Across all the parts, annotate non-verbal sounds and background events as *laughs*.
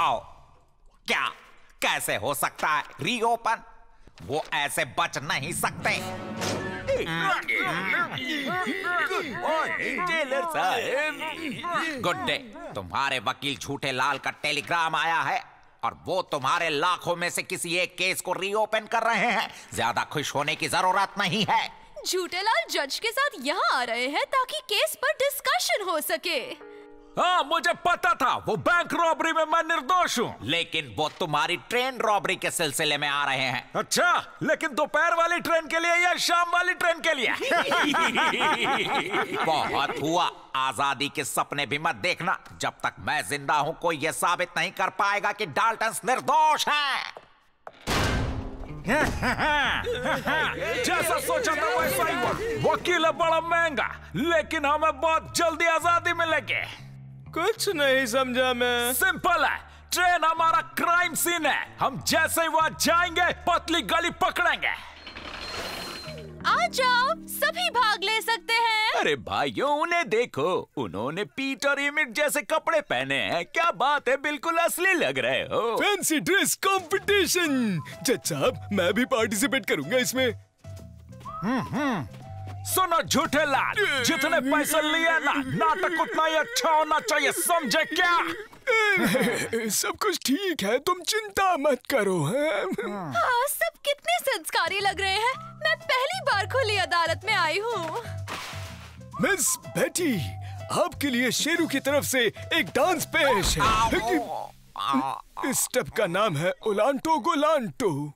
आओ क्या कैसे हो सकता है रीओपन वो ऐसे बच नहीं सकते गुड डे तुम्हारे वकील झूठे लाल का टेलीग्राम आया है और वो तुम्हारे लाखों में से किसी एक केस को रीओपन कर रहे हैं ज़्यादा खुश होने की ज़रूरत नहीं है झूठेलाल जज के साथ यहाँ आ रहे हैं ताकि केस पर डिस्कशन हो सके हाँ मुझे पता था वो बैंक रॉबरी में मैं निर्दोष हूँ। लेकिन वो तुम्हारी ट्रेन रॉबरी के सिलसिले में आ रहे हैं। अच्छा लेकिन दोपहर वाली ट्रेन के लिए या शाम वाली ट्रेन के लिए? *laughs* बहुत हुआ। आज़ादी के सपने भी मत देखना। जब तक मैं ज़िंदा हूँ कोई ये साबित नहीं कर पाएगा कि डाल्टन निर्दोष है। *laughs* जैसा सोचा था वैसा ही हुआ। वकील है बड़ा महँगा लेकिन हमें बहुत जल्दी आज़ादी मिलेगी। कुछ नहीं समझा मैं। सिंपल है। ट्रेन हमारा क्राइम सीन है। हम जैसे ही वहाँ जाएँगे पतली गली पकड़ेंगे। आ जाओ सभी भाग ले सकते हैं। अरे भाइयों उन्हें देखो। उन्होंने पीट और इमिट जैसे कपड़े पहने हैं। क्या बात है बिल्कुल असली लग रहे हो। फैंसी ड्रेस कंपटीशन जज साहब मैं भी पार्टिसिपेट करूँगा इसमें। सुनो झूठे लाल जितने पैसे लिए ना नाटक उतना ही अच्छा होना चाहिए समझे क्या? सब कुछ ठीक है तुम चिंता मत करो हैं? हाँ सब कितने संस्कारी लग रहे हैं। मैं पहली बार खुली अदालत में आई हूँ। मिस बेटी आपके लिए शेरू की तरफ़ से एक डांस पेश है। इस स्टेप का नाम है ओलांटो गोलांटो।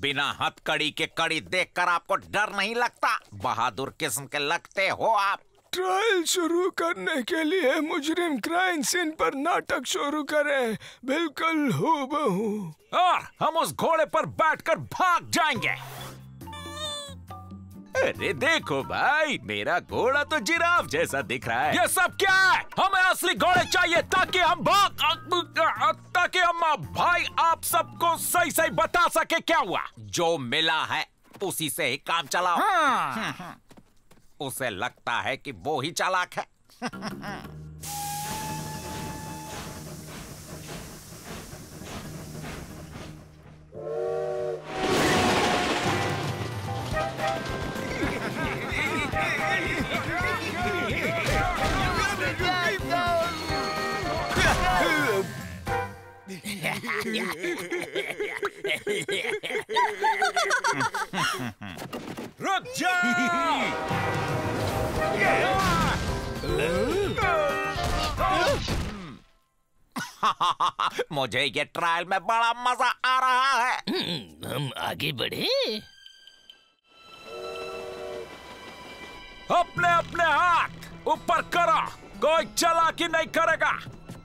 बिना हथकड़ी के कड़ी देखकर आपको डर नहीं लगता? बहादुर किस्म के लगते हो आप। ट्रायल शुरू करने के लिए मुजरिम क्राइम सीन पर नाटक शुरू करें। बिल्कुल हूबहू। और हम उस घोड़े पर बैठकर भाग जाएँगे। अरे देखो भाई मेरा घोड़ा तो जिराफ जैसा दिख रहा है। ये सब क्या है? हमें असली घोड़े चाहिए ताकि हम ताकि हम भाई आप सबको सही सही बता सके क्या हुआ? जो मिला है उसी से ही काम चलाओ। हाँ। उसे लगता है कि वो ही चालाक है। *laughs* रुक जा मुझे ये ट्रायल में बड़ा मज़ा आ रहा है। हम आगे बढ़े। अपने अपने हाथ ऊपर करो कोई चालाकी नहीं करेगा।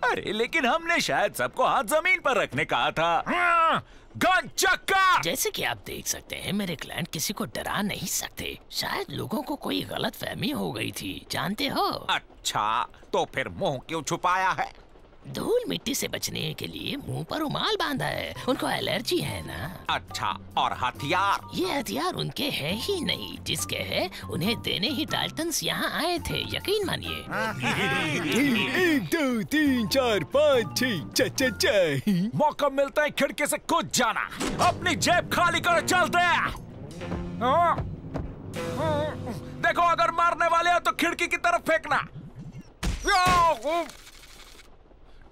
अरे लेकिन हमने शायद सबको हाथ ज़मीन पर रखने कहा था। हाँ, गन चक्का! जैसे कि आप देख सकते हैं मेरे क्लाइंट किसी को डरा नहीं सकते। शायद लोगों को कोई गलत फहमी हो गई थी जानते हो? अच्छा तो फिर मुँह क्यों छुपाया है? धूल मिट्टी से बचने के लिए मुँह पर रुमाल बांधा है। उनको एलर्जी है ना? अच्छा और हथियार? ये हथियार उनके है ही नहीं जिसके है उन्हें देने ही डाल्टन्स यहाँ आए थे यकीन मानिए। एक दो तीन चार पाँच छः मौका मिलता है खिड़की से कूद जाना। अपनी जेब खाली कर चलते हैं। हाँ? हाँ, देखो अगर मारने वाले हो तो खिड़की की तरफ़ फेंकना।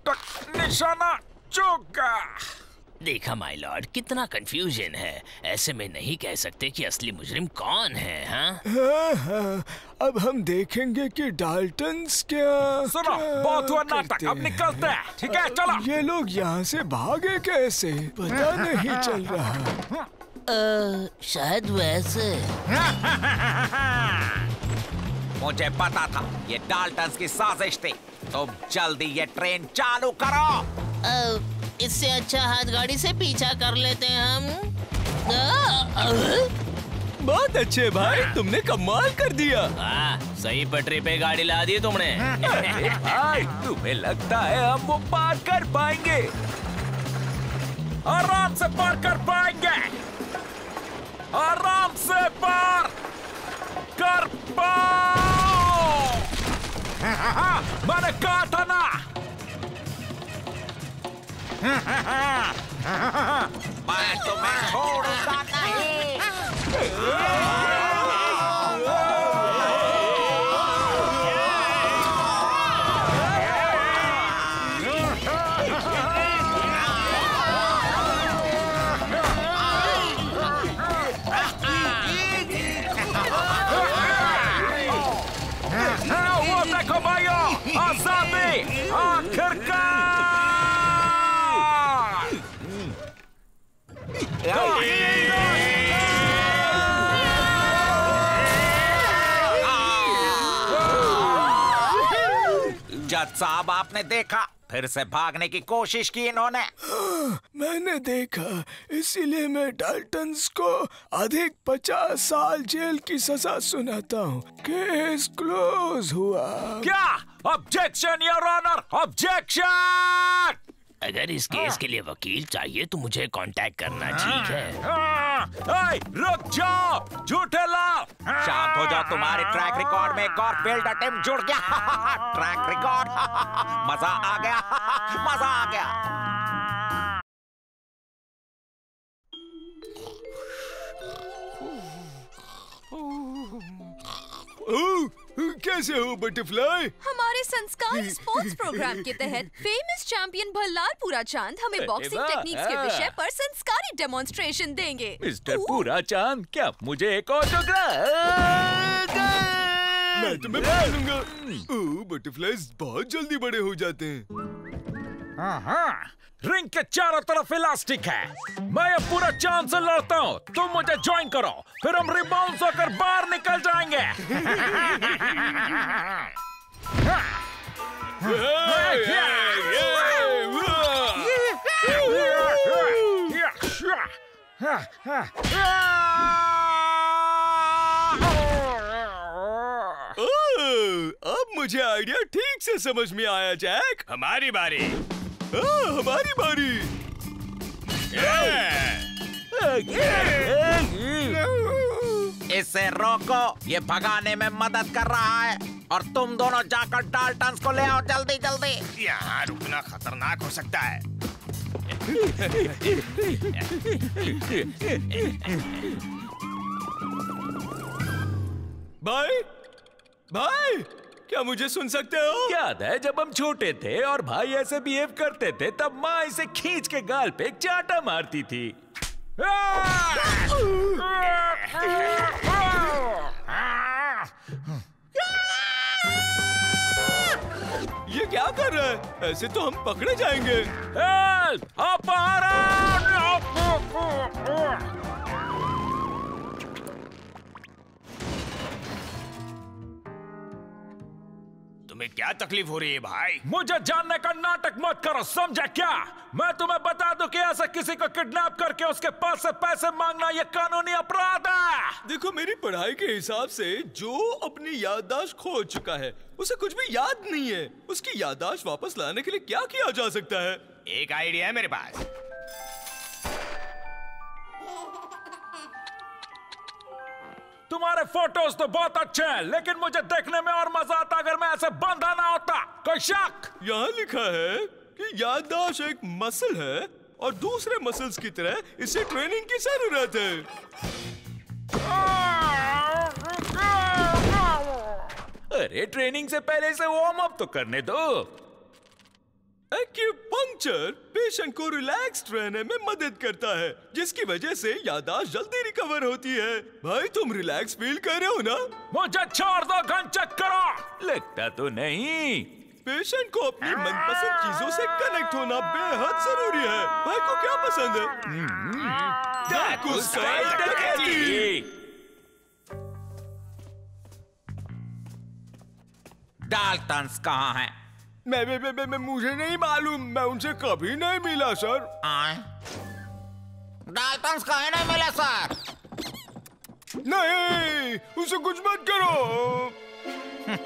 टक, निशाना चौका। देखा माय लॉर्ड कितना कंफ्यूजन है। ऐसे में नहीं कह सकते कि असली मुजरिम कौन है हाँ? हाँ, हाँ, अब हम देखेंगे कि डाल्टन्स क्या सुनो क्या बहुत हुआ नाटक अब निकलते हैं। ठीक है चलो। ये लोग यहाँ से भागे कैसे? पता नहीं चल रहा। आ, शायद वैसे *laughs* मुझे पता था ये डाल्टन की साजिश थी। तुम जल्दी ये ट्रेन चालू करो। आ, इससे अच्छा हाथ गाड़ी से पीछा कर लेते हैं हम। आ, आ, बहुत अच्छे भाई तुमने कमाल कर दिया। आ, सही पटरी पे गाड़ी ला दी तुमने। भाई तुम्हें लगता है हम वो पार कर पाएँगे? आराम से पार कर पाएँगे। आराम से पार कर पाओ मैंने कहा था आपने देखा। फिर से भागने की कोशिश की इन्होंने। *gasps* मैंने देखा। इसीलिए मैं डाल्टन्स को अधिक पचास साल जेल की सजा सुनाता हूँ। केस क्लोज हुआ। क्या? ऑब्जेक्शन योर ऑनर ऑब्जेक्शन अगर इस केस के लिए वकील चाहिए तो मुझे कांटेक्ट करना ठीक है। ए, रुक जाओ! झूठे लाओ! शांत हो जाओ तुम्हारे ट्रैक रिकॉर्ड में एक और फेल्ड अटेम्प्ट जुड़ गया। *laughs* ट्रैक रिकॉर्ड *laughs* मज़ा आ गया। *laughs* मज़ा आ गया। ओह, कैसे हो बटरफ्लाई? हमारे संस्कार स्पोर्ट्स प्रोग्राम के तहत फ़ेमस चैंपियन भल्लाल चाँद हमें बॉक्सिंग टेक्निक्स के हाँ। विषय पर संस्कारी डेमोन्स्ट्रेशन देंगे। मिस्टर पूरा चाँद क्या मुझे एक ऑटोग्राफ मैं तुम्हें बता ओह, बटरफ्लाईज बहुत जल्दी बड़े हो जाते हैं। रिंग के चारों तरफ़ इलास्टिक है। मैं अब पूरा चाँद से लड़ता हूँ। तुम मुझे ज्वाइन करो। फिर हम रिबाउंस होकर बाहर निकल जाएँगे। अब मुझे आइडिया ठीक से समझ में आया जैक हमारी बारी। हमारी बारी। इसे रोको ये भगाने में मदद कर रहा है। और तुम दोनों जाकर डाल्टन्स को ले आओ जल्दी जल्दी। यहाँ रुकना खतरनाक हो सकता है। भाई भाई क्या मुझे सुन सकते हो? याद है जब हम छोटे थे और भाई ऐसे बिहेव करते थे तब माँ इसे खींच के गाल पे चाटा मारती थी। ये क्या कर रहा है? ऐसे तो हम पकड़े जाएँगे। Help! तुम्हें क्या तकलीफ़ हो रही है भाई? मुझे जानने का नाटक मत करो समझा क्या? मैं तुम्हें बता दूँ कि ऐसे किसी को किडनैप करके उसके पास से पैसे मांगना ये कानूनी अपराध है। देखो मेरी पढ़ाई के हिसाब से जो अपनी याददाश्त खो चुका है उसे कुछ भी याद नहीं है। उसकी याददाश्त वापस लाने के लिए क्या किया जा सकता है? एक आइडिया है मेरे पास। तुम्हारे फ़ोटोज़ तो बहुत अच्छे हैं लेकिन मुझे देखने में और मज़ा आता अगर मैं ऐसे बंधा ना होता। कोई शक? यहाँ लिखा है कि याददाश्त एक मसल है और दूसरे मसल्स की तरह इसे ट्रेनिंग की ज़रूरत है। अरे ट्रेनिंग से पहले से वार्म अप तो करने दो। एक्यूपंक्चर पेशेंट को रिलैक्स रहने में मदद करता है जिसकी वजह से याददाश्त जल्दी रिकवर होती है। भाई तुम रिलैक्स फील कर रहे हो ना? मुझे छोड़ दो गन चेक करो लगता तो नहीं। पेशेंट को अपनी मनपसंद चीज़ों से कनेक्ट होना बेहद ज़रूरी है। भाई को क्या पसंद है? डाकू स्टाइल डकैती डाल्टन्स कहाँ हैं? मैं, मैं, मैं, मैं, मैं मुझे नहीं मालूम। मैं उनसे कभी नहीं मिला सर। आए। डाल्टन्स कहीं नहीं मिले सर। नहीं उसे कुछ मत करो। *laughs*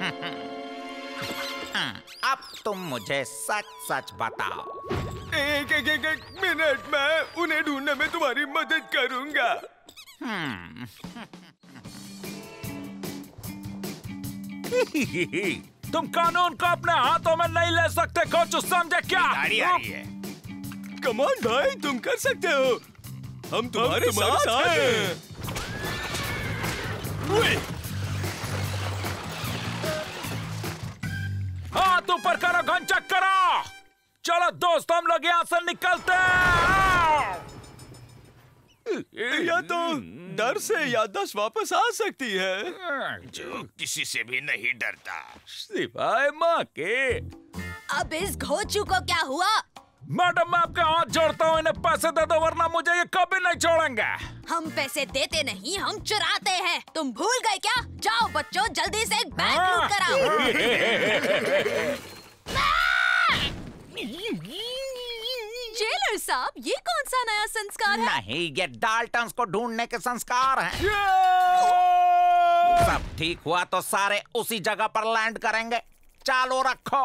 अब तुम मुझे सच सच बताओ। एक एक एक, एक मिनट में उन्हें ढूँढने में तुम्हारी मदद करूँगा। *laughs* तुम कानून को अपने हाथों में नहीं ले सकते कोच समझे क्या? गाड़ी आ रही है। कमान भाई तुम कर सकते हो। हम तुम्हारे, साथ, हैं। हाथ ऊपर करो घन चेक करो चलो दोस्त हम लोग यहाँ से निकलते हैं। या तो डर से याददाश्त वापस आ सकती है। जो किसी से भी नहीं डरता। सिवाय माँ के। अब इस घोचू को क्या हुआ? मैडम मैं आपके हाथ जोड़ता हूँ इन्हें पैसे दे दो वरना मुझे ये कभी नहीं छोड़ेंगे। हम पैसे देते नहीं हम चुराते हैं। तुम भूल गए क्या? जाओ बच्चों जल्दी से एक बैंक लूट कर आओ। *laughs* *laughs* जेलर साहब ये कौन सा नया संस्कार है? नहीं ये डाल्टन्स को ढूँढने के संस्कार हैं। सब ठीक हुआ तो सारे उसी जगह पर लैंड करेंगे। चालू रखो।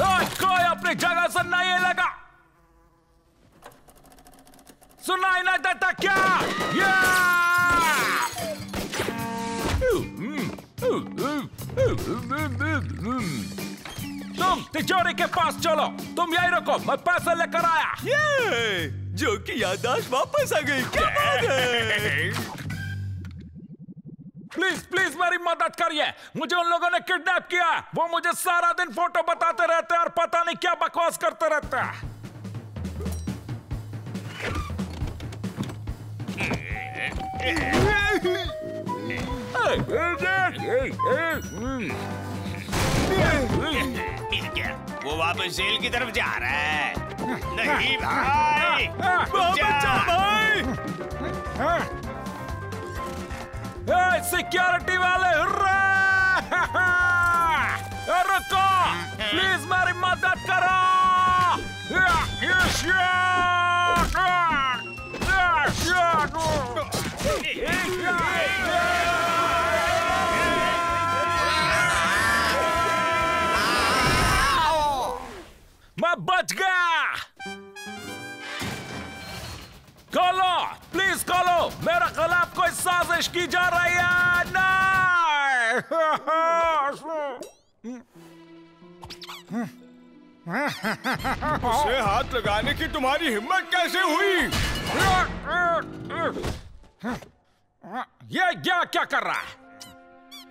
कोई अपनी जगह से नहीं लगा। सुनाई नहीं देता क्या? या! तुम तिजोरी के पास चलो तुम यही रखो मैं पैसे लेकर आया ये जो कि याददाश्त वापस आ गई क्या बात है प्लीज़ प्लीज़ मेरी मदद करिए मुझे उन लोगों ने किडनैप किया वो मुझे सारा दिन फ़ोटो बताते रहते हैं और पता नहीं क्या बकवास करते रहते हैं मिल गया वो वापस जेल की तरफ़ जा रहा है नहीं भाई बच्चा भाई सिक्योरिटी वाले रुको प्लीज़ मेरी मदद करो या, बच गया खोलो प्लीज़ खोलो मेरे खिलाफ कोई साजिश की जा रही है? उसे हाथ लगाने की तुम्हारी हिम्मत कैसे हुई? ये क्या क्या कर रहा है?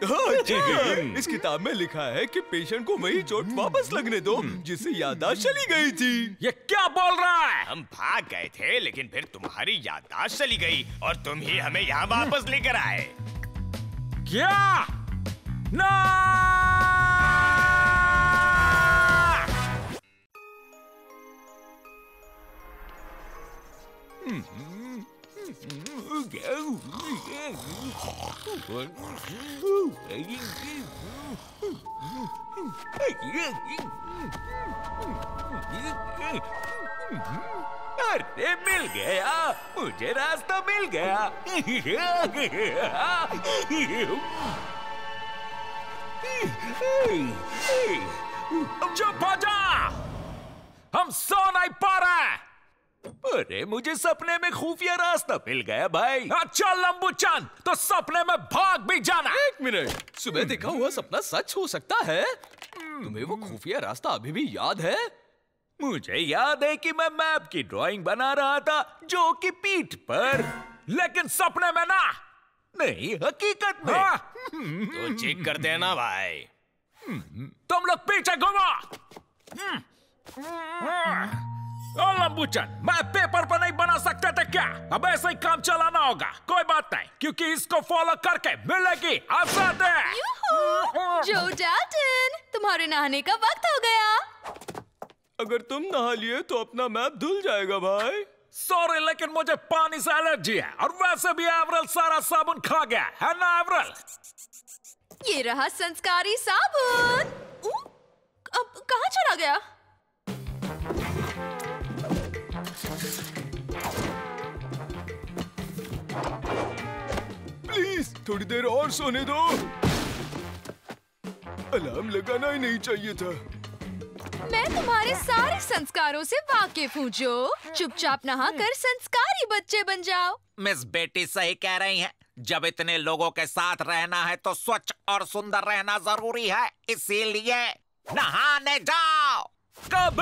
इस किताब में लिखा है कि पेशेंट को वही चोट वापस लगने दो जिससे याददाश्त चली गई थी। ये क्या बोल रहा है? हम भाग गए थे लेकिन फिर तुम्हारी याददाश्त चली गई और तुम ही हमें यहाँ वापस लेकर आए। क्या? ना! अरे, मिल गया। मुझे रास्ता मिल गया। चुप हो जा। हम सो नहीं पा रहे। अरे मुझे सपने में खुफिया रास्ता मिल गया भाई। अच्छा लंबू चंद तो सपने में भाग भी जाना। एक मिनट। सुबह देखा हुआ सपना सच हो सकता है? तुम्हें वो खुफिया रास्ता अभी भी याद है? मुझे याद है कि मैं मैप की ड्राइंग बना रहा था जो कि पीठ पर। लेकिन सपने में ना। नहीं हकीकत में। हाँ। तो चेक करते हैं ना भाई। तुम लोग पीछे घूमो। ओ लंबूचन मैं पेपर पर नहीं बना सकते थे क्या अब ऐसे ही काम चलाना होगा कोई बात नहीं क्योंकि इसको फॉलो करके मिलेगी आज़ाद जो तुम्हारे नहाने का वक्त हो गया अगर तुम नहा लिए तो अपना मैप धुल जाएगा भाई सॉरी लेकिन मुझे पानी से एलर्जी है और वैसे भी एवरल सारा साबुन खा गया है ना एवरल ये रहा संस्कारी साबुन अब कहाँ चला गया प्लीज़ थोड़ी देर और सोने दो। अलार्म लगाना ही नहीं चाहिए था। मैं तुम्हारे सारे संस्कारों से वाकिफ हूँ जो। चुपचाप नहा कर संस्कारी बच्चे बन जाओ। मिस बेटी सही कह रही हैं। जब इतने लोगों के साथ रहना है तो स्वच्छ और सुंदर रहना ज़रूरी है। इसीलिए नहाने जाओ। कब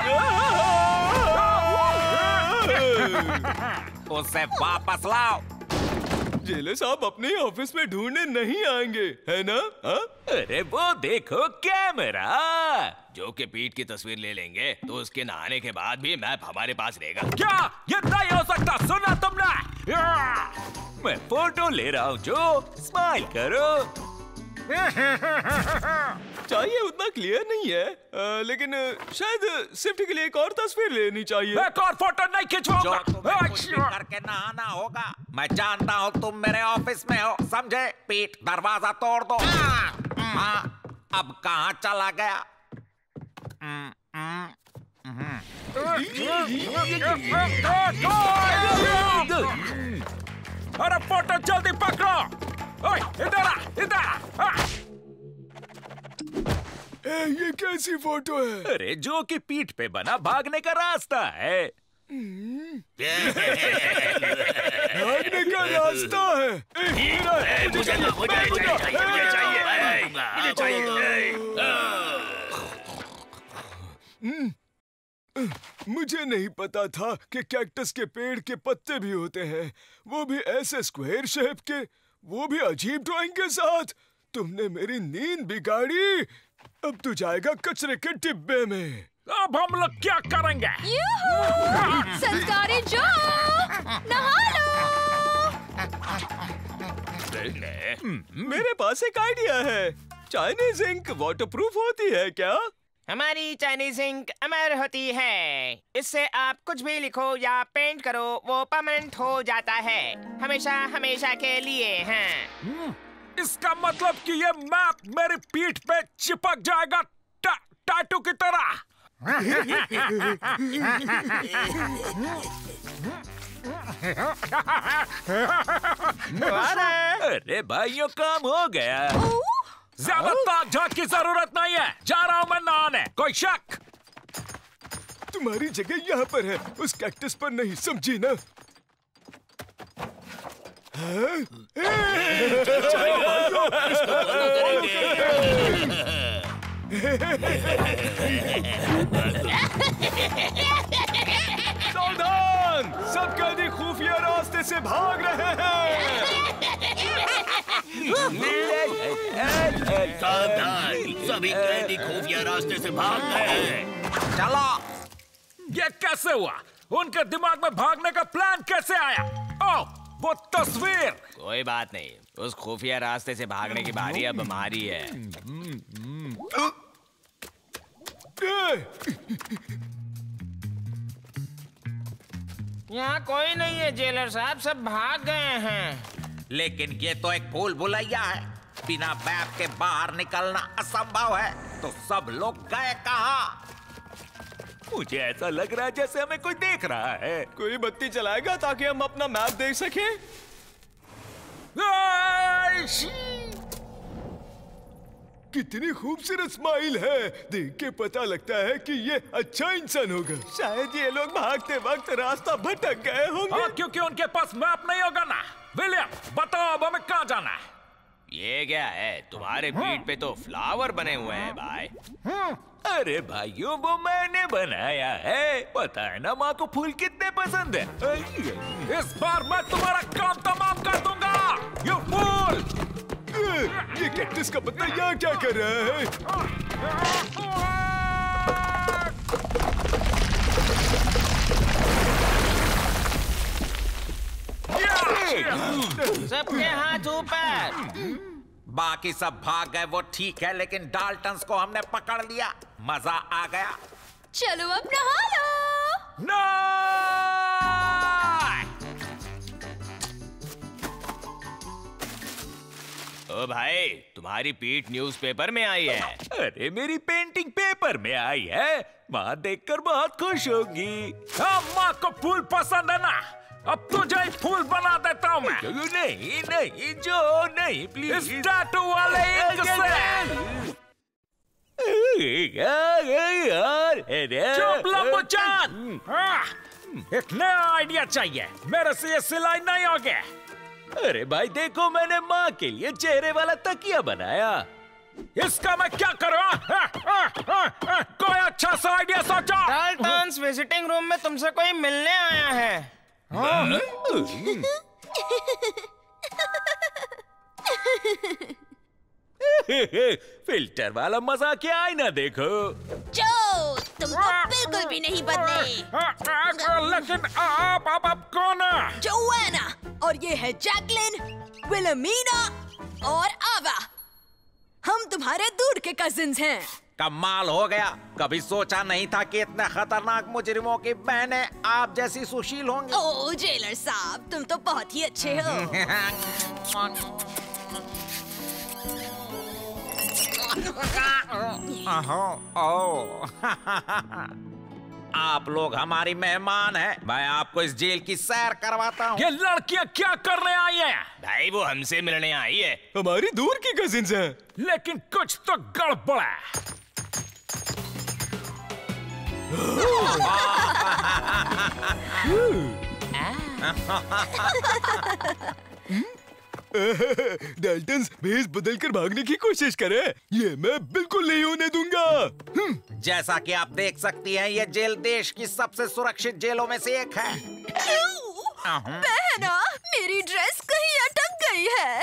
*laughs* उसे वापस लाओ। जेलर साहब अपने ऑफ़िस में ढूँढने नहीं आएँगे है ना? हा? अरे वो देखो कैमरा। जो के पीठ की तस्वीर ले लेंगे तो उसके नहाने के बाद भी मैप हमारे पास रहेगा। क्या? ये नहीं हो सकता। सुना तुमने? मैं फ़ोटो ले रहा हूँ जो। स्माइल करो। *laughs* चाहिए उतना क्लियर नहीं है। आ, लेकिन शायद सिफ्ट के लिए एक और तस्वीर लेनी चाहिए। एक और फ़ोटो नहीं खिंचवाऊँगा। भी करके नहाना होगा मैं जानता हूँ तुम मेरे ऑफ़िस में हो। समझे? पीठ दरवाज़ा तोड़ दो। हाँ। अब कहाँ चला गया? हम्म, हम्म, अरे फ़ोटो जल्दी पकड़ो। इधर आ इधर आ। आ! ए, ये कैसी फ़ोटो है? अरे जो कि पीठ पे बना भागने का रास्ता है। भागने का रास्ता है। ए, मुझे चाहिए, मुझे चाहिए, मुझे मुझे नहीं पता था कि कैक्टस के पेड़ के पत्ते भी होते हैं। वो भी ऐसे स्क्वायर शेप के वो भी अजीब ड्राइंग के साथ। तुमने मेरी नींद बिगाड़ी। अब तू जाएगा कचरे के डिब्बे में। अब हम लोग क्या करेंगे? यूहू! संस्कारी जो! नहा लो मेरे पास एक आइडिया है। चाइनीज़ इंक वाटरप्रूफ होती है क्या? हमारी चाइनीज़ इंक अमर होती है। इससे आप कुछ भी लिखो या पेंट करो वो परमानेंट हो जाता है। हमेशा हमेशा के लिए हैं। इसका मतलब कि ये मैप मेरी पीठ पे चिपक जाएगा टा, टाटू की तरह। अरे भाइयों काम हो गया। ज़्यादा ताक झाक की ज़रूरत नहीं है। जा रहा हूँ मैं नहाने। कोई शक? तुम्हारी जगह यहाँ पर है। उस कैक्टस पर नहीं समझी ना? हाँ? सावधान सब कैदी खुफिया रास्ते से भाग रहे हैं सावधान सभी कैदी खुफिया रास्ते से भाग रहे हैं चलो। ये कैसे हुआ? उनके दिमाग में भागने का प्लान कैसे आया? ओ वो तस्वीर। कोई बात नहीं। उस खुफिया रास्ते से भागने की बारी अब हमारी है। यहाँ कोई नहीं है जेलर साहब सब भाग गए हैं। लेकिन ये तो एक भूल भुलैया है। बिना बैग के बाहर निकलना असंभव है। तो सब लोग गए कहाँ? मुझे ऐसा लग रहा है जैसे हमें कोई देख रहा है। कोई बत्ती चलाएगा ताकि हम अपना मैप देख सके? कितनी खूबसूरत स्माइल है। देख के पता लगता है कि ये अच्छा इंसान होगा। शायद ये लोग भागते वक्त रास्ता भटक गए होंगे। हाँ क्योंकि उनके पास मैप नहीं होगा ना। विलियम बताओ अब हमें कहाँ जाना है? ये क्या है? तुम्हारे पीठ पे तो फ्लावर बने हुए हैं भाई। अरे भाइयों, वो मैंने बनाया है। पता है ना, माँ को फूल कितने पसंद है? इस बार मैं तुम्हारा काम तमाम कर दूँगा। ये फूल! ये कैक्टस का पत्ता यहाँ क्या कर रहा है? सबके हाथ ऊपर। बाकी सब भाग गए वो ठीक है लेकिन डाल्टन्स को हमने पकड़ लिया। मज़ा आ गया। चलो अब नहा लो नहीं ओ भाई तुम्हारी पीठ न्यूज़पेपर में आई है। अरे मेरी पेंटिंग पेपर में आई है। माँ देखकर बहुत खुश होगी। हाँ माँ को फूल पसंद है ना? ही फूल बना देता हूँ मैं। नहीं? नहीं जो नहीं प्लीज़ इस टैटू वाले इंक से। चुप लंबोचान हाँ, एक नया आइडिया चाहिए। मेरे से ये सिलाई नहीं होगी। अरे भाई देखो मैंने माँ के लिए चेहरे वाला तकिया बनाया। इसका मैं क्या करूँ? हाँ, हाँ, कोई अच्छा सा आइडिया सोचो। डाल्टन्स विजिटिंग रूम में तुमसे कोई मिलने आया है। *laughs* फ़िल्टर वाला मज़ा क्या आई ना देखो। जो तुम तो बिल्कुल भी नहीं बदले। लेकिन आप आप आप कौन है? जोआना और ये है जैकलिन विलमीना और आवा। हम तुम्हारे दूर के कजिन्स हैं। कमाल हो गया। कभी सोचा नहीं था कि इतने खतरनाक मुजरिमों की बहनें आप जैसी सुशील होंगी। ओ जेलर साहब तुम तो बहुत ही अच्छे हो। अहो, *laughs* ओ। *laughs* आप लोग हमारी मेहमान हैं। मैं आपको इस जेल की सैर करवाता हूँ। ये लड़कियाँ क्या करने आई हैं? भाई वो हमसे मिलने आई है। हमारी दूर की कजिन्स हैं। लेकिन कुछ तो गड़बड़ है। डाल्टन्स भेस बदल कर भागने की कोशिश करे। ये मैं बिल्कुल नहीं होने दूँगा। हम्म, जैसा कि आप देख सकती हैं ये जेल देश की सबसे सुरक्षित जेलों में से एक है। बहना मेरी ड्रेस कहीं अटक गई है।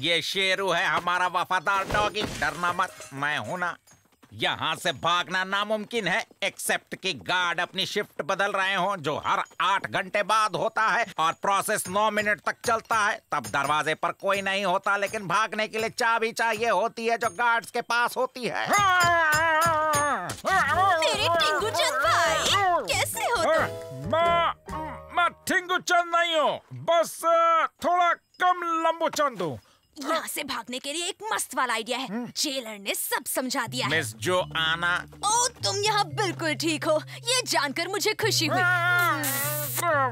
ये शेरू है हमारा वफादार डॉगी। डरना मत मैं हूँ ना। यहाँ से भागना नामुमकिन है एक्सेप्ट कि गार्ड अपनी शिफ्ट बदल रहे हो जो हर आठ घंटे बाद होता है और प्रोसेस नौ मिनट तक चलता है। तब दरवाजे पर कोई नहीं होता लेकिन भागने के लिए चाबी चाहिए होती है जो गार्ड्स के पास होती है। मेरे टिंगू चंद भाई कैसे हो तुम? मैं मैं ठिंगू चंद नहीं हूँ बस थोड़ा कम लंबू चंद हूँ। यहाँ से भागने के लिए एक मस्त वाला आइडिया है। जेलर ने सब समझा दिया मिस जो आना ओ तुम यहाँ बिल्कुल ठीक हो। ये जानकर मुझे खुशी हुई।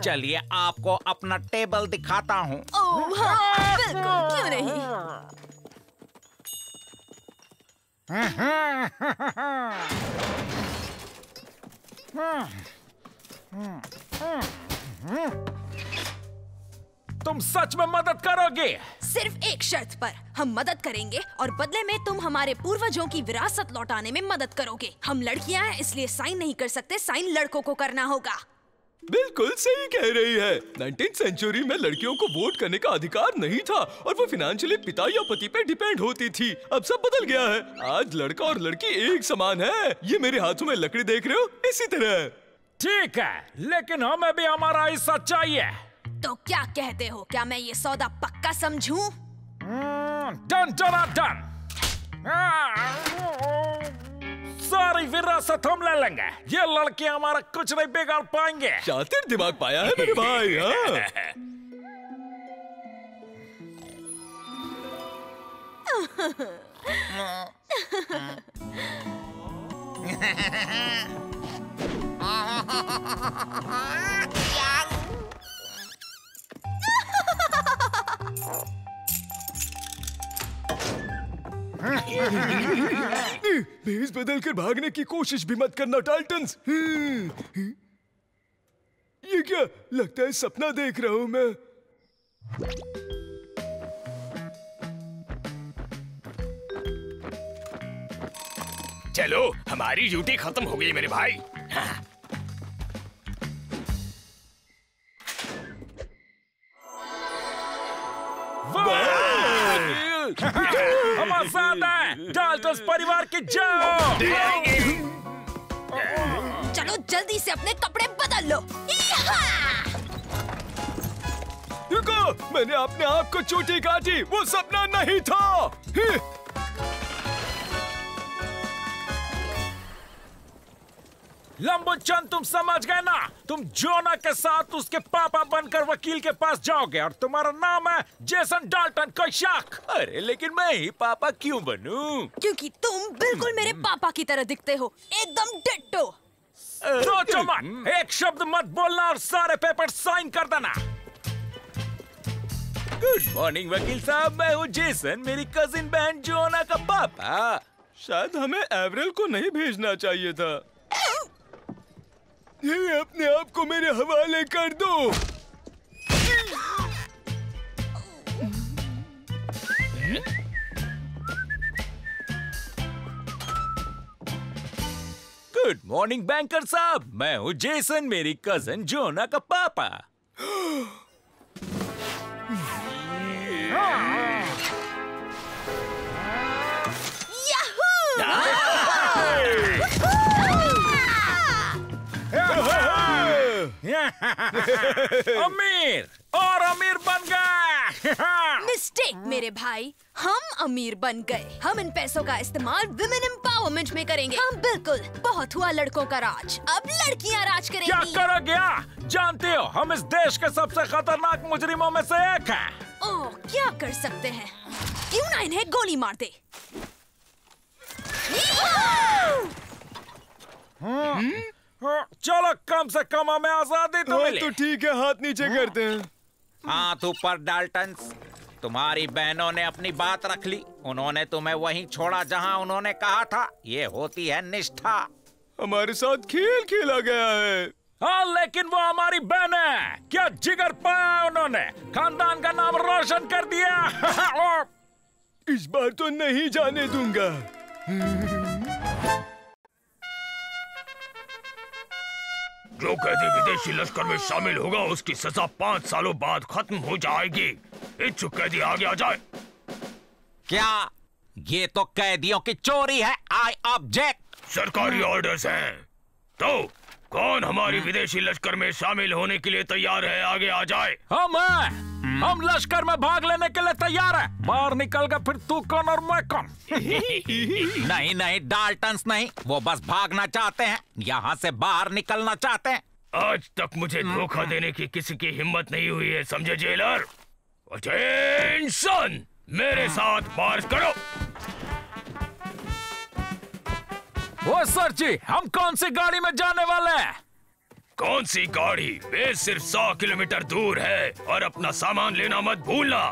चलिए आपको अपना टेबल दिखाता हूँ। हाँ बिल्कुल क्यों नहीं? *laughs* तुम सच में मदद करोगे? सिर्फ़ एक शर्त पर हम मदद करेंगे और बदले में तुम हमारे पूर्वजों की विरासत लौटाने में मदद करोगे। हम लड़कियाँ हैं इसलिए साइन नहीं कर सकते। साइन लड़कों को करना होगा। बिल्कुल सही कह रही है। 19th सेंचुरी में लड़कियों को वोट करने का अधिकार नहीं था और वो फिनेंशियली पिता या पति पे डिपेंड होती थी। अब सब बदल गया है। आज लड़का और लड़की एक समान है। ये मेरे हाथों में लकड़ी देख रहे हो? इसी तरह। ठीक है लेकिन हमें भी हमारा हिस्सा चाहिए। तो क्या कहते हो? क्या मैं ये सौदा पक्का समझूं? डन डन डन सारी विरासत हम ले लेंगे। ये लड़के हमारा कुछ नहीं बिगाड़ पाएँगे। शातिर दिमाग पाया है मेरे भाई हाँ। *laughs* *laughs* *laughs* भेस बदल कर भागने की कोशिश भी मत करना टाल्टन्स ये क्या लगता है सपना देख रहा हूँ मैं? चलो, हमारी ड्यूटी खत्म हो गई मेरे भाई। हमारे जय चलो जल्दी से अपने कपड़े बदल लो। देखो रुको मैंने अपने आप को चोटी काटी वो सपना नहीं था। ही! लंबो चंद तुम समझ गए ना? तुम जोना के साथ उसके पापा बनकर वकील के पास जाओगे और तुम्हारा नाम है जेसन डाल्टन कोई शक अरे लेकिन मैं ही पापा क्यों बनूं? क्योंकि तुम बिल्कुल मेरे पापा की तरह दिखते हो। एकदम डिट्टो। सोचो मत एक शब्द मत बोलना और सारे पेपर साइन कर देना। गुड मॉर्निंग वकील साहब। मैं हूँ जेसन मेरी कजिन बहन जोना का पापा। शायद हमें एवरेल को नहीं भेजना चाहिए था। ये अपने आप को मेरे हवाले कर दो। गुड मॉर्निंग बैंकर साहब। मैं हूँ जेसन मेरी कज़न जोना का पापा। याहू! *laughs* अमीर और अमीर बन गए। *laughs* मिस्टेक मेरे भाई। हम अमीर बन गए। हम इन पैसों का इस्तेमाल विमेन एम्पावरमेंट में करेंगे। हम बिल्कुल। बहुत हुआ लड़कों का राज। अब लड़कियाँ राज करेंगी। क्या करो गया? जानते हो हम इस देश के सबसे खतरनाक मुजरिमों में से एक हैं। ओह क्या कर सकते हैं? क्यों ना इन्हें गोली मार दे हाँ, चलो कम से कम हमें आज़ादी तो मिली। तो ठीक है हाथ नीचे हाँ। करते हैं। हाथ ऊपर डाल्टन्स तुम्हारी बहनों ने अपनी बात रख ली। उन्होंने तुम्हें वहीं छोड़ा जहाँ उन्होंने कहा था। ये होती है निष्ठा। हमारे साथ खेल खेला गया है। हाँ लेकिन वो हमारी बहन है। क्या जिगर पाया उन्होंने? खानदान का नाम रोशन कर दिया। *laughs* और इस बार तो नहीं जाने दूँगा। जो कैदी विदेशी लश्कर में शामिल होगा उसकी सजा पाँच सालों बाद खत्म हो जाएगी। इच्छुक कैदी आगे आ जाए। क्या ये तो कैदियों की चोरी है? आई ऑब्जेक्ट सरकारी ऑर्डर्स हैं। तो कौन हमारी विदेशी लश्कर में शामिल होने के लिए तैयार है? आगे आ जाए। हम हैं हम लश्कर में भाग लेने के लिए तैयार है। बाहर निकल गए फिर तू कौन और मैं कौन? *laughs* नहीं नहीं डाल्टन्स नहीं। वो बस भागना चाहते हैं यहाँ से बाहर निकलना चाहते हैं। आज तक मुझे धोखा देने की किसी की हिम्मत नहीं हुई है समझे जेलर अटेंशन मेरे साथ मार्च करो। वो सर जी हम कौन सी गाड़ी में जाने वाले हैं? कौन सी गाड़ी? वे सिर्फ़ सौ किलोमीटर दूर है और अपना सामान लेना मत भूलना।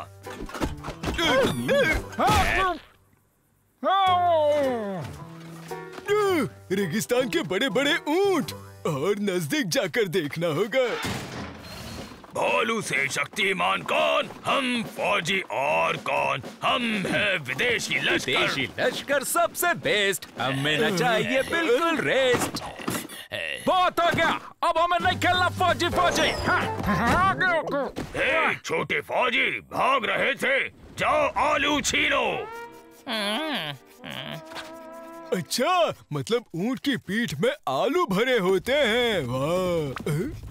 रेगिस्तान के बड़े बड़े ऊँट और नज़दीक जाकर देखना होगा। भोलू से शक्तिमान कौन? हम फौजी और कौन? हम है विदेशी लश्कर। देशी लश्कर सबसे बेस्ट हमें न चाहिए बिल्कुल रेस्ट बहुत हो गया। अब हमें नहीं खेलना फौजी फौजी। हाँ। छोटे फौजी भाग रहे थे। जाओ आलू छीनो। अच्छा मतलब ऊँट की पीठ में आलू भरे होते हैं। वाह।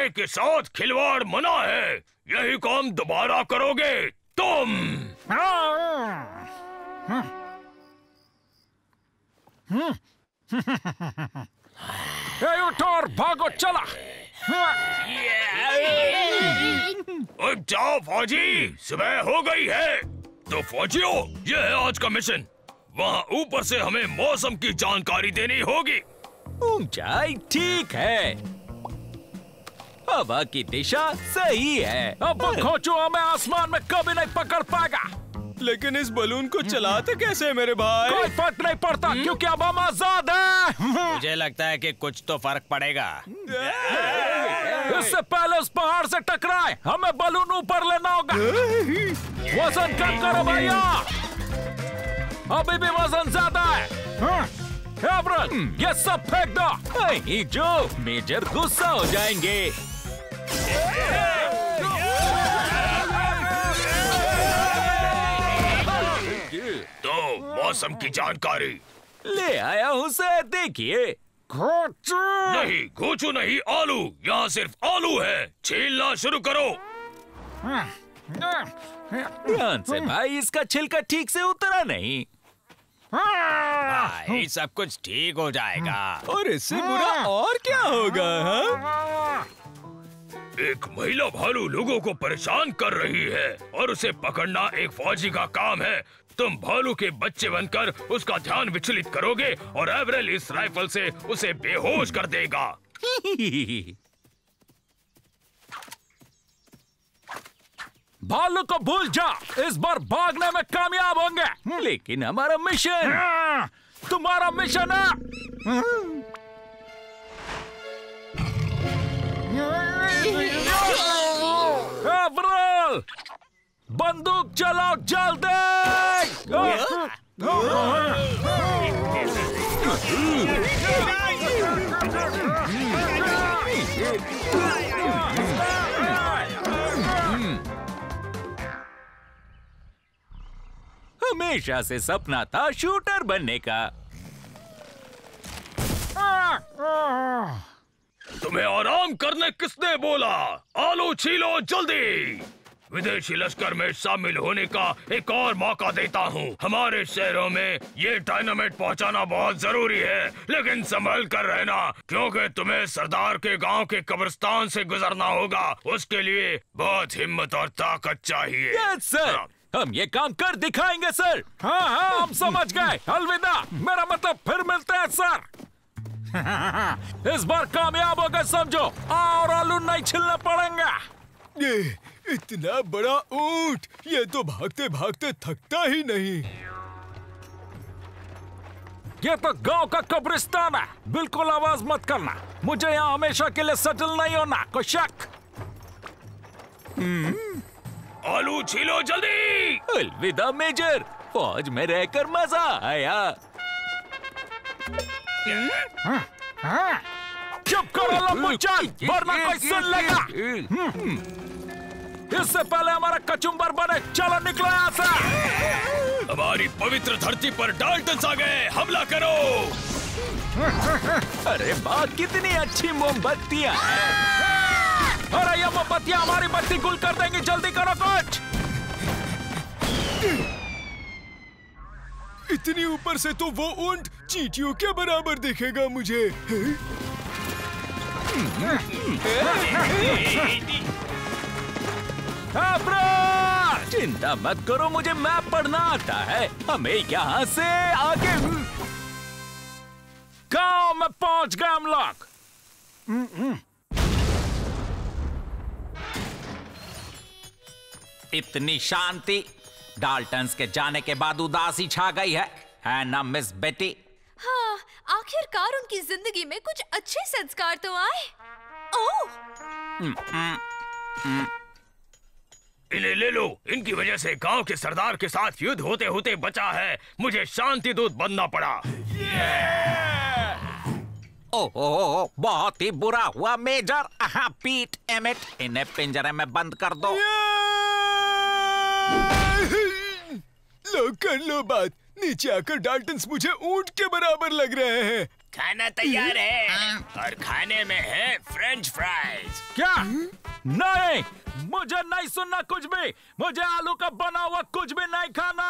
खाने के साथ खिलवाड़ मना है। यही काम दोबारा करोगे तुम। उठो और भागो चला। अब जाओ फौजी सुबह हो गई है। तो फौजियों ये है आज का मिशन। वहाँ ऊपर से हमें मौसम की जानकारी देनी होगी। ऊंचाई ठीक है। हवा की दिशा सही है। अब खोचू हमें आसमान में कभी नहीं पकड़ पाएगा। लेकिन इस बलून को चलाते कैसे हैं मेरे भाई? कोई फ़र्क नहीं पड़ता क्योंकि अब हम आज़ाद है। मुझे लगता है कि कुछ तो फ़र्क पड़ेगा। *laughs* इससे पहले उस पहाड़ से टकराए हमें बलून ऊपर लेना होगा। *laughs* वज़न कम करो भैया। अभी भी वज़न ज़्यादा है। एवरल, ये सब फेंक दो। जो मेजर गुस्सा हो जाएँगे। तो मौसम की जानकारी। ले आया हूँ से देखिए। नहीं घोचू नहीं आलू। यहाँ सिर्फ़ आलू है। छीलना शुरू करो। ध्यान से भाई इसका छिलका ठीक से उतरा नहीं। भाई सब कुछ ठीक हो जाएगा। और इससे बुरा और क्या होगा हाँ? एक महिला भालू लोगों को परेशान कर रही है और उसे पकड़ना एक फौजी का काम है। तुम भालू के बच्चे बनकर उसका ध्यान विचलित करोगे और एवरेल इस राइफल से उसे बेहोश कर देगा। भालू को भूल जा इस बार भागने में कामयाब होंगे। लेकिन हमारा मिशन तुम्हारा मिशन है। एवरल, बंदूक चलाओ जल्दी! हमेशा से सपना था शूटर बनने का। तुम्हें आराम करने किसने बोला? आलू छीलो जल्दी! विदेशी लश्कर में शामिल होने का एक और मौका देता हूँ। हमारे शहरों में ये डायनामाइट पहुँचाना बहुत ज़रूरी है लेकिन संभल कर रहना क्योंकि तुम्हें सरदार के गाँव के कब्रिस्तान से गुजरना होगा। उसके लिए बहुत हिम्मत और ताकत चाहिए। यस सर हाँ। हम ये काम कर दिखाएँगे सर हाँ हाँ। हम समझ गए। अलविदा। मेरा मतलब फिर मिलते हैं सर इस बार कामयाब हो गए समझो और आलू नहीं छिलने पड़ेंगे। ये इतना बड़ा ऊँट ये तो भागते भागते थकता ही नहीं। ये तो गाँव का कब्रिस्तान है। बिल्कुल आवाज़ मत करना। मुझे यहाँ हमेशा के लिए सेटल नहीं होना कोई शक? आलू छीलो जल्दी! अलविदा मेजर। फौज में रहकर मज़ा आया। चुप करो लंबू चल वरना कोई सुन लेगा इससे पहले हमारा कचुम्बर बने चलो निकलो यहाँ से हमारी पवित्र धरती पर डाल्टन्स आ गए, हमला करो। अरे, बात कितनी अच्छी मोमबत्तियाँ अरे ये मोमबत्तियाँ हमारी बत्ती गुल कर देंगी, जल्दी करो कुछ इतनी ऊपर से तो वो ऊँट चींटियों के बराबर दिखेगा मुझे। चिंता मत करो, मुझे मैप पढ़ना आता है। हमें यहाँ से आगे गाँव में पहुँच गए हम लोग। इतनी शांति डाल्टन्स के जाने के बाद उदासी छा गई है। है ना मिस बेटी? हाँ आखिरकार उनकी ज़िंदगी में कुछ अच्छे संस्कार तो आए। ओह! इन्हें ले लो। इनकी वजह से गाँव के सरदार के साथ युद्ध होते होते बचा है। मुझे शांति दूत बनना पड़ा। ओहो बहुत ही बुरा हुआ मेजर। हाँ पीट एमिट। इन्हें पिंजरे में बंद कर दो। लो कर लो बात। नीचे आकर डाल्टन्स मुझे ऊँट के बराबर लग रहे हैं। खाना तैयार है। और खाने में है फ्रेंच फ्राइज क्या? नहीं। मुझे नहीं सुनना कुछ भी। मुझे आलू का बना हुआ कुछ भी नहीं खाना।